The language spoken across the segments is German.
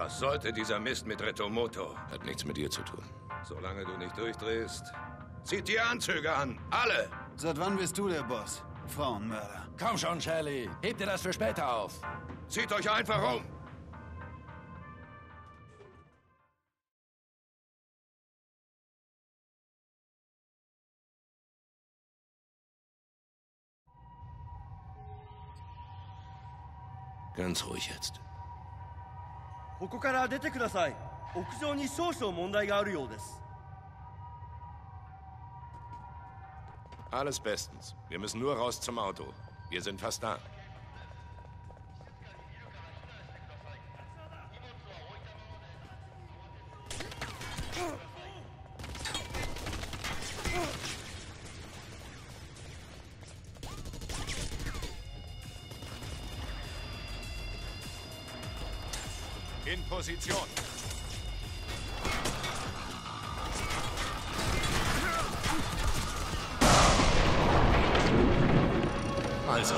Was sollte dieser Mist mit Retomoto? Hat nichts mit dir zu tun. Solange du nicht durchdrehst, zieht die Anzüge an. Alle! Seit wann bist du der Boss? Frauenmörder. Komm schon, Shelley. Heb dir das für später auf. Zieht euch einfach um! Ganz ruhig jetzt. ここから出てください屋上に少々問題があるようです Alles bestens. Wir müssen nur raus zum Auto. Wir sind fast da. In Position. Also,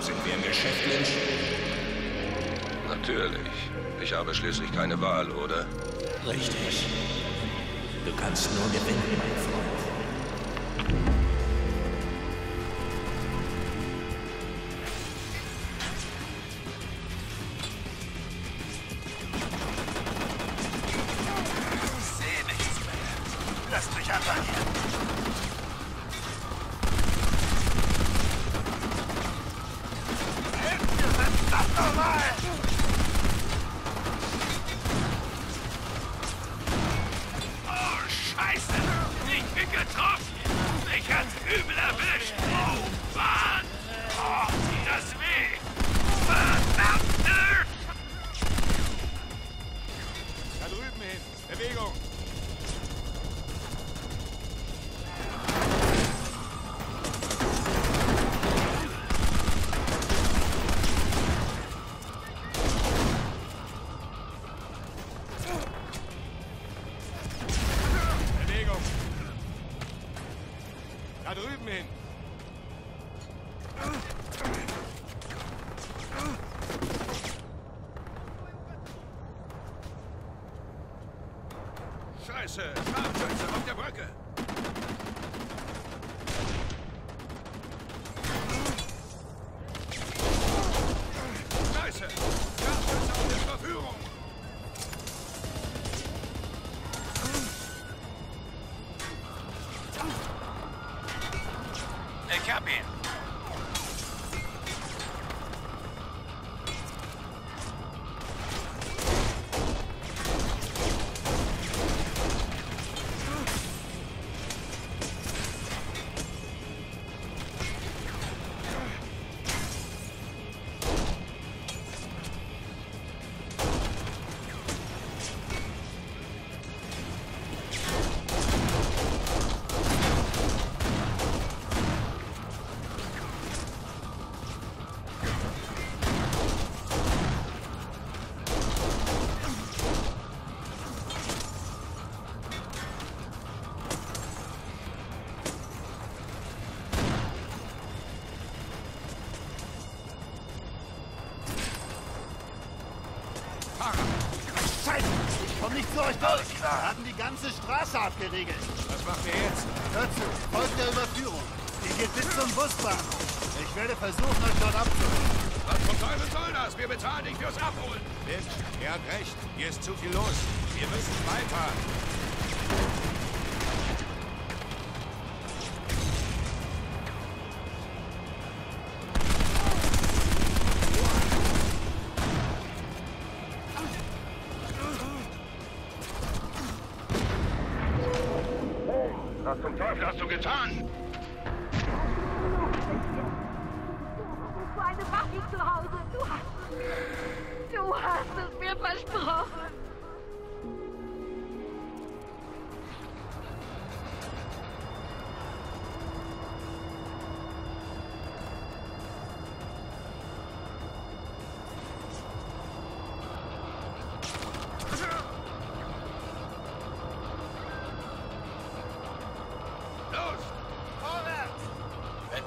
sind wir im Geschäft, Lynch? Natürlich. Ich habe schließlich keine Wahl, oder? Richtig. Du kannst nur gewinnen, mein Freund. Drüben hin. Bewegung. Da drüben hin. Scheiße! Scharfschütze auf der Brücke! Durch! Wir haben die ganze Straße abgeriegelt. Was macht ihr jetzt? Hört zu, folgt der Überführung. Die geht bis zum Busbahnhof. Ich werde versuchen, euch dort abzuholen. Was zum Teufel soll das? Wir bezahlen dich fürs Abholen! Lynch, er hat recht. Hier ist zu viel los. Wir müssen weiter. Teufel hast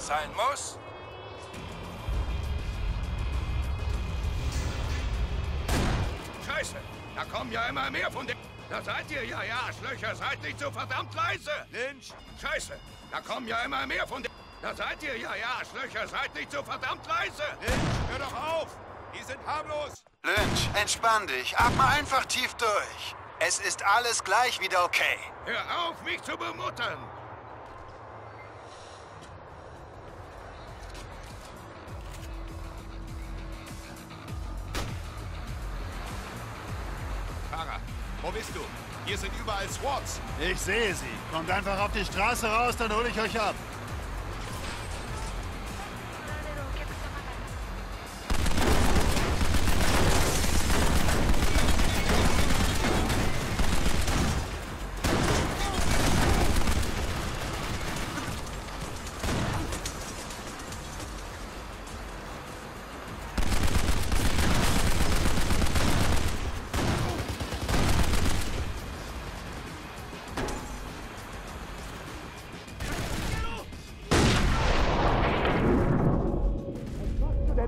sein muss. Scheiße! Da kommen ja immer mehr von den... Da seid ihr ja, ja, Arschlöcher. Seid nicht so verdammt leise. Lynch, Scheiße. Da kommen ja immer mehr von den... Da seid ihr ja, ja, Arschlöcher. Seid nicht so verdammt leise. Lynch, hör doch auf! Die sind harmlos! Lynch, entspann dich. Atme einfach tief durch. Es ist alles gleich wieder okay. Hör auf, mich zu bemuttern. Wo bist du? Hier sind überall SWATs. Ich sehe sie. Kommt einfach auf die Straße raus, dann hole ich euch ab.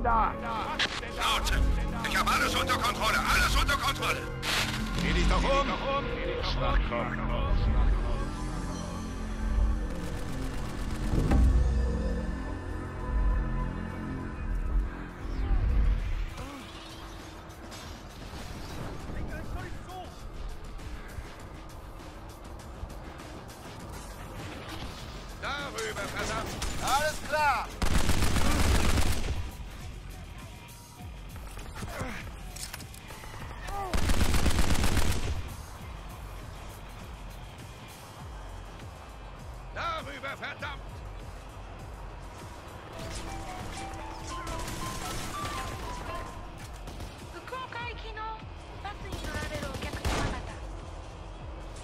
denn da? Laut! Ich habe alles unter Kontrolle, alles unter Kontrolle! Dreh dich doch um! Dreh dich doch um! Dreh dich doch um. Darüber, verdammt! Alles klar! スに乗られるお客様方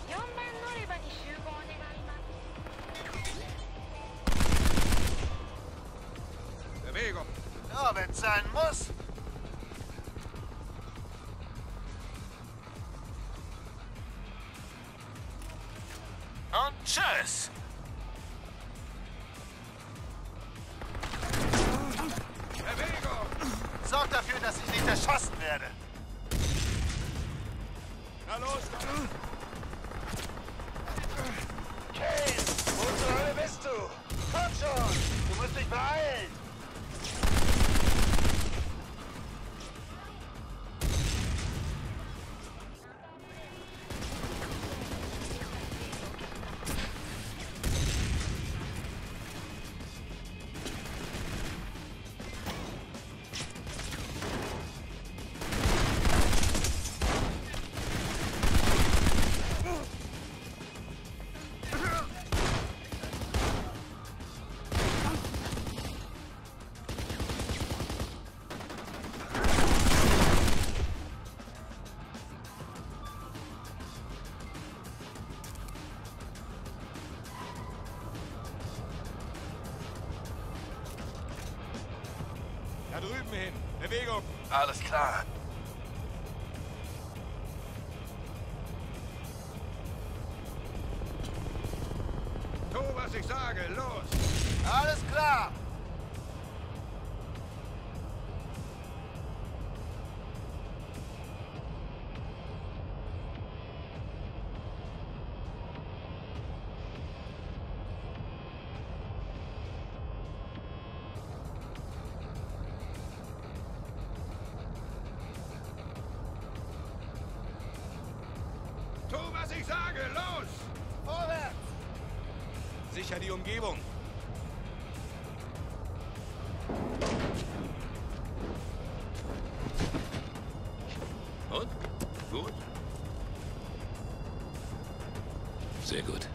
4番乗り場に集合願います Bewegung. Ja, wenn es sein muss. Und tschüss. Drüben hin. Bewegung. Alles klar. Tu, was ich sage. Los. Alles klar. Sicher die Umgebung. Und? Gut? Sehr gut.